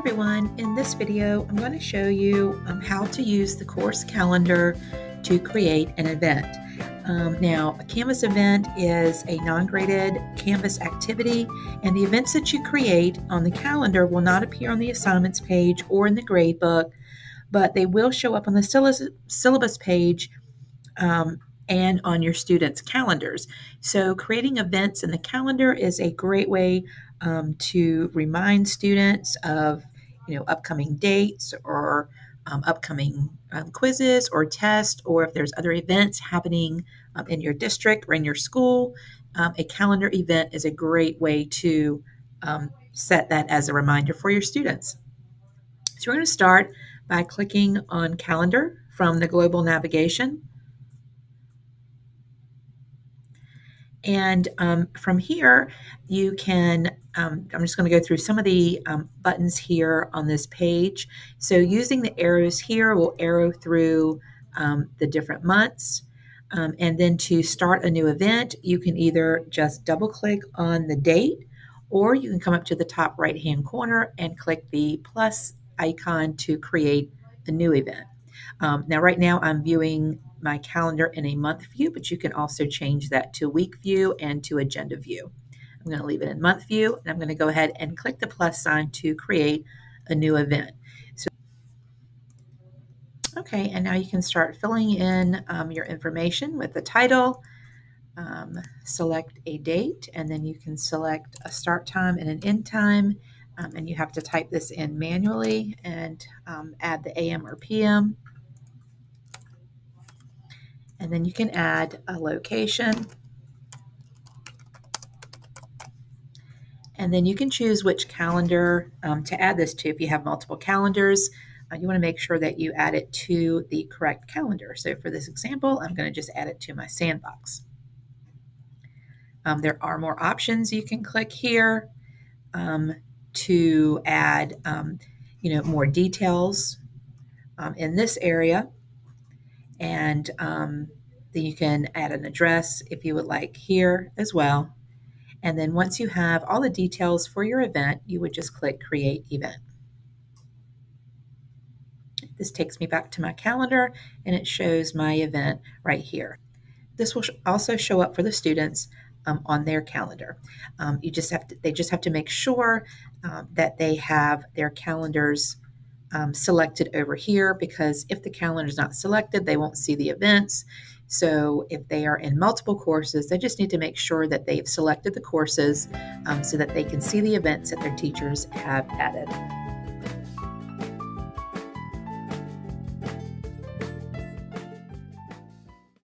everyone, in this video I'm going to show you um, how to use the course calendar to create an event. Um, now, a Canvas event is a non-graded Canvas activity and the events that you create on the calendar will not appear on the assignments page or in the gradebook, but they will show up on the syllabus page um, and on your students' calendars. So, creating events in the calendar is a great way um, to remind students of you know upcoming dates or um, upcoming um, quizzes or tests, or if there's other events happening um, in your district or in your school. Um, a calendar event is a great way to um, set that as a reminder for your students. So, we're going to start by clicking on calendar from the global navigation. And um, from here, you can, um, I'm just going to go through some of the um, buttons here on this page. So using the arrows here, we'll arrow through um, the different months. Um, and then to start a new event, you can either just double click on the date, or you can come up to the top right hand corner and click the plus icon to create a new event. Um, now, right now, I'm viewing my calendar in a month view, but you can also change that to week view and to agenda view. I'm going to leave it in month view, and I'm going to go ahead and click the plus sign to create a new event. So, okay, and now you can start filling in um, your information with the title, um, select a date, and then you can select a start time and an end time. Um, and you have to type this in manually and um, add the AM or PM. And then you can add a location. And then you can choose which calendar um, to add this to. If you have multiple calendars, uh, you want to make sure that you add it to the correct calendar. So for this example, I'm going to just add it to my sandbox. Um, there are more options you can click here um, to add, um, you know, more details um, in this area. And um, then you can add an address if you would like here as well. And then once you have all the details for your event, you would just click Create Event. This takes me back to my calendar and it shows my event right here. This will also show up for the students um, on their calendar. Um, you just have to, they just have to make sure um, that they have their calendars um, selected over here because if the calendar is not selected, they won't see the events. So if they are in multiple courses, they just need to make sure that they've selected the courses um, so that they can see the events that their teachers have added.